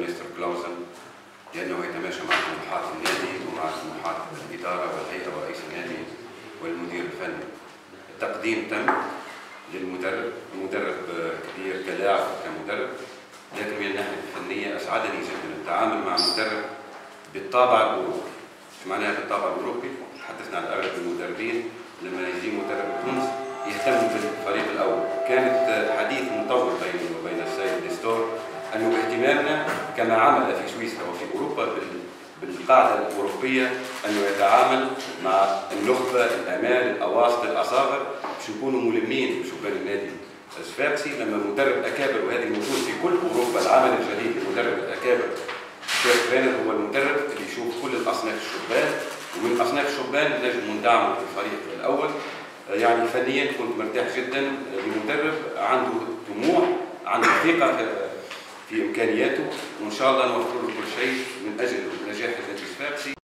المستر كلاوزن لأنه يتماشى مع طموحات النادي ومع طموحات الإدارة والهيئة ورئيس النادي والمدير الفني. التقديم تم للمدرب مدرب كبير كلاعب وكمدرب لكن من الناحية الفنية أسعدني جدا التعامل مع مدرب بالطابع الأوروبي. إيش معناها بالطابع الأوروبي؟ تحدثنا عن أغلب المدربين اهتمامنا كما عمل في سويسرا وفي أوروبا بالقاعدة الأوروبية انه يتعامل مع النخبه الأمال الأواسط الأصاغر باش نكونوا ملمين بشبان النادي الصفاقسي لما مدرب أكابر وهذه موجود في كل أوروبا العمل الجديد لمدرب الاكابر شيف ترينر هو المدرب اللي يشوف كل الأصناف الشبان ومن أصناف الشبان نجم ندعمه في الفريق الأول. يعني فنيا كنت مرتاح جدا لمدرب عنده طموح عنده ثقة في إمكانياته وإن شاء الله نوفر له كل شيء من أجل نجاح النادي الصفاقسي